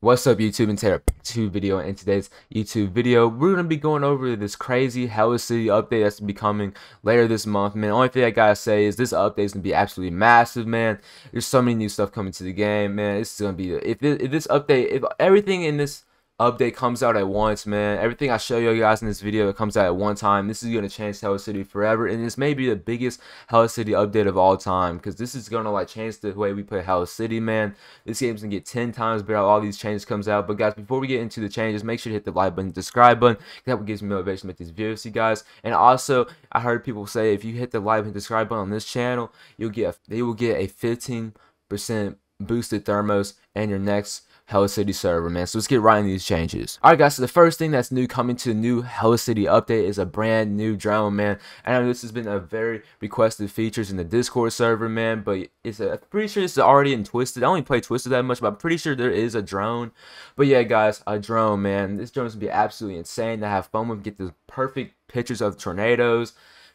What's up YouTube? And Taylor two video. In today's YouTube video we're gonna be going over this crazy Helicity update that's be coming later this month man. Only thing I gotta say is this update is gonna be absolutely massive man. There's so many new stuff coming to the game man. It's gonna be if, if this update if everything in this update comes out at once, man. Everything I show you guys in this video it comes out at one time. This is gonna change Helicity forever, and this may be the biggest Helicity update of all time because this is gonna like change the way we play Helicity, man. This game's gonna get 10 times better. All these changes comes out, but guys, before we get into the changes, make sure to hit the like button, subscribe button. That gives me motivation to make these videos, you guys. And also, I heard people say if you hit the like and subscribe button on this channel, you'll get a, they will get a 15% boosted thermos and your next Helicity server, man. So let's get right into these changes. Alright guys, so the first thing that's new coming to the new Helicity update is a brand new drone, man. I know this has been a very requested features in the Discord server, man, but it's a, I'm pretty sure is already in Twisted. I only play Twisted that much, but I'm pretty sure there is a drone. But yeah, guys, a drone, man. This drone is to be absolutely insane to have fun with, get the perfect pictures of tornadoes.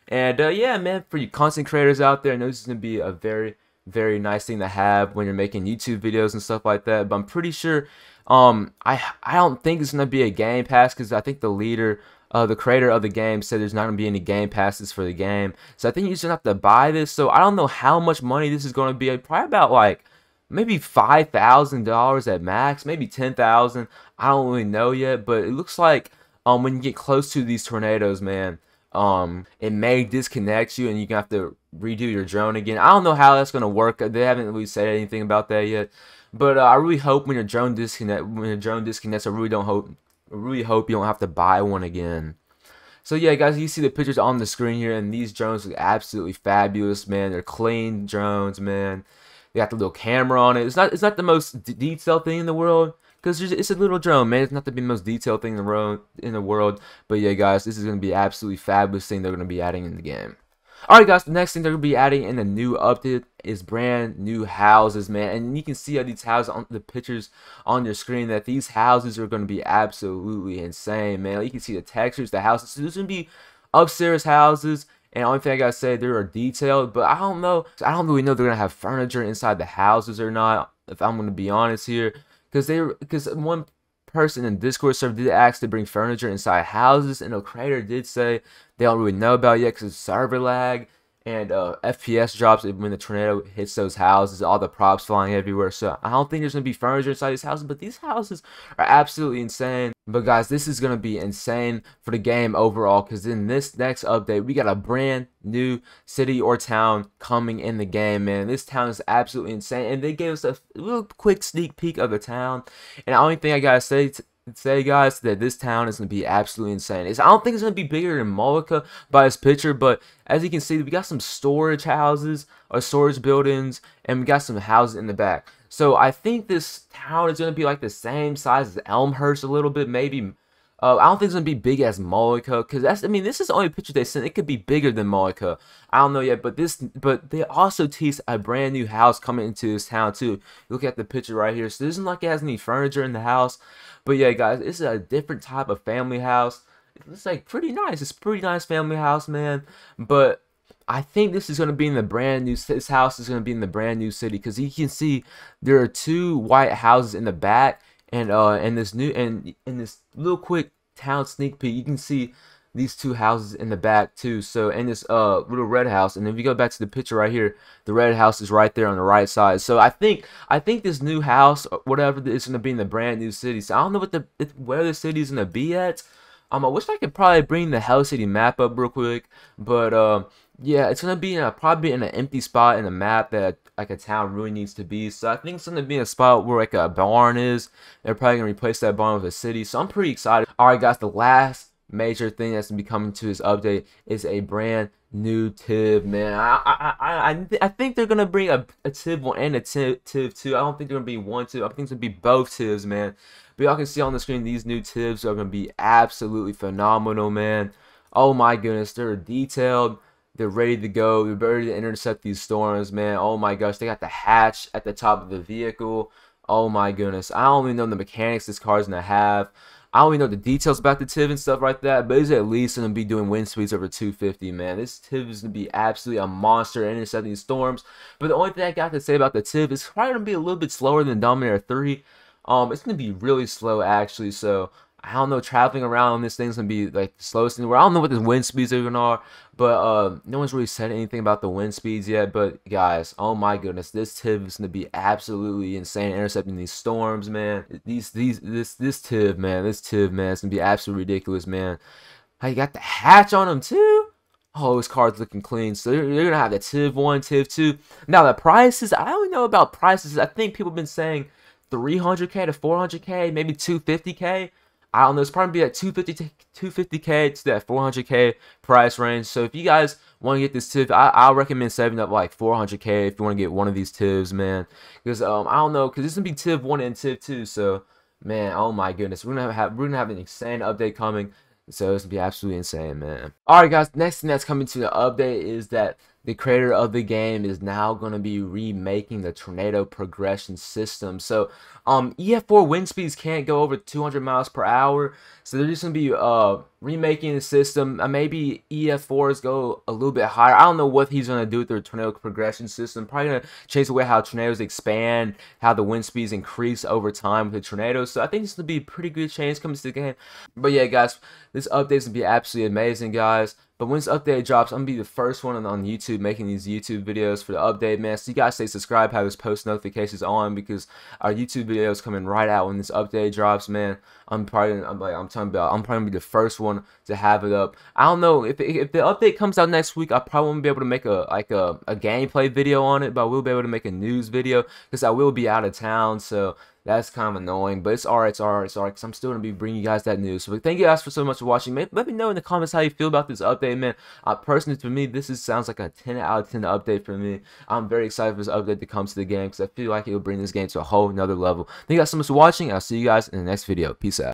And uh, yeah, man, for you content creators out there, I know this is to be a very very nice thing to have when you're making YouTube videos and stuff like that. But I'm pretty sure, um, I I don't think it's gonna be a Game Pass because I think the leader, uh, the creator of the game said there's not gonna be any Game Passes for the game. So I think you just have to buy this. So I don't know how much money this is gonna be. Probably about like maybe five thousand dollars at max, maybe ten thousand. I don't really know yet, but it looks like um when you get close to these tornadoes, man um, it may disconnect you and you have to redo your drone again. I don't know how that's gonna work. They haven't really said anything about that yet. But uh, I really hope when your drone disconnect when your drone disconnects, I really don't hope I really hope you don't have to buy one again. So yeah, guys, you see the pictures on the screen here, and these drones look absolutely fabulous, man. They're clean drones, man. They got the little camera on it. It's not it's not the most detailed thing in the world, because it's a little drone, man. It's not the most detailed thing in the world. In the world, but yeah, guys, this is gonna be absolutely fabulous thing they're gonna be adding in the game. Alright guys, the next thing they're going to be adding in the new update is brand new houses, man. And you can see how these houses on the pictures on your screen that these houses are going to be absolutely insane, man. Like you can see the textures, the houses. So there's going to be upstairs houses. And only thing I gotta say, they are detailed, but I don't know. I don't really know they're gonna have furniture inside the houses or not. If I'm gonna be honest here, because they because one person in Discord server did ask to bring furniture inside houses, and the creator did say they don't really know about yet because server lag and uh, FPS drops when the tornado hits those houses, all the props flying everywhere. So I don't think there's gonna be furniture inside these houses, but these houses are absolutely insane. But guys, this is gonna be insane for the game overall because in this next update, we got a brand new city or town coming in the game, man. This town is absolutely insane, and they gave us a little quick sneak peek of the town. And the only thing I gotta say say guys that this town is gonna be absolutely insane. It's, I don't think it's gonna be bigger than Mullica by this picture, but as you can see, we got some storage houses or storage buildings, and we got some houses in the back. So I think this town is gonna be like the same size as Elmhurst a little bit, maybe uh, I don't think it's gonna be big as Mullica, because that's I mean this is the only picture they sent. It could be bigger than Mullica. I don't know yet, but this but they also teased a brand new house coming into this town too. Look at the picture right here. So it isn't like it has any furniture in the house, but yeah, guys, it's a different type of family house. It's like pretty nice. It's pretty nice family house, man. But I think this is going to be in the brand new this house is going to be in the brand new city because you can see there are two white houses in the back and uh and this new and in this little quick town sneak peek you can see these two houses in the back too so and this uh little red house and if you go back to the picture right here the red house is right there on the right side so i think i think this new house whatever is going to be in the brand new city so i don't know what the where the city is going to be at um i wish i could probably bring the Helicity map up real quick but um uh, yeah, it's gonna be in a, probably in an empty spot in the map that like a town really needs to be. So I think it's gonna be a spot where like a barn is. They're probably gonna replace that barn with a city. So I'm pretty excited. All right, guys, the last major thing that's gonna be coming to this update is a brand new Tiv, man. I I I I, th I think they're gonna bring a, a Tiv one and a Tiv Tiv two. I don't think they're gonna be one Tiv. I think it's gonna be both Tivs, man. But y'all can see on the screen these new Tivs are gonna be absolutely phenomenal, man. Oh my goodness, they're detailed. They're ready to go. They're ready to intercept these storms, man. Oh my gosh, they got the hatch at the top of the vehicle. Oh my goodness. I don't even know the mechanics this car's gonna have. I don't even know the details about the TIV and stuff like that, but it's at least gonna be doing wind speeds over 250, man. This TIV is gonna be absolutely a monster intercepting storms. But the only thing I got to say about the TIV is probably gonna be a little bit slower than Dominator 3. Um, it's gonna be really slow actually. So I don't know, traveling around this thing's gonna be like the slowest thing. I don't know what the wind speeds are gonna are, but uh, no one's really said anything about the wind speeds yet. But guys, oh my goodness, this TIV is gonna be absolutely insane, intercepting these storms, man. These these this this TIV, man, this TIV, man, it's gonna be absolutely ridiculous, man. You got the hatch on them too? Oh, this card's looking clean. So they're, you're gonna have the TIV one, TIV two. Now the prices, I don't know about prices. I think people have been saying 300k to 400k, maybe 250k. I don't know. It's probably be at 250 250k to that 400k price range. So if you guys want to get this TIV, I, I recommend saving up like 400k if you want to get one of these TIVs, man. Because um, I don't know, because this is gonna be TIV one and TIV two. So man, oh my goodness, we're gonna have we're gonna have an insane update coming. So it's gonna be absolutely insane, man. Alright guys, next thing that's coming to the update is that the creator of the game is now going to be remaking the tornado progression system. So, um, EF4 wind speeds can't go over 200 miles per hour. So they're just going to be uh remaking the system. Uh, maybe EF4s go a little bit higher. I don't know what he's going to do with the tornado progression system. Probably going to change the way how tornadoes expand, how the wind speeds increase over time with the tornadoes. So I think this will be a pretty good change coming to the game. But yeah, guys, this update is going to be absolutely amazing, guys. But when this update drops, I'm to be the first one on YouTube making these YouTube videos for the update, man. So you guys stay subscribed, have those post notifications on because our YouTube videos coming right out when this update drops, man. I'm probably, I'm like, I'm talking about, I'm probably be the first one to have it up. I don't know if if the update comes out next week, I probably won't be able to make a like a, a gameplay video on it, but I will be able to make a news video because I will be out of town. So that's kind of annoying, but it's alright, it's alright, it's alright, because I'm still going to be bringing you guys that news. So thank you guys for so much for watching. Let me know in the comments how you feel about this update, man. Uh, personally, for me, this is, sounds like a 10 out of 10 update for me. I'm very excited for this update to come to the game, because I feel like it will bring this game to a whole another level. Thank you guys so much for watching. I'll see you guys in the next video. Peace out.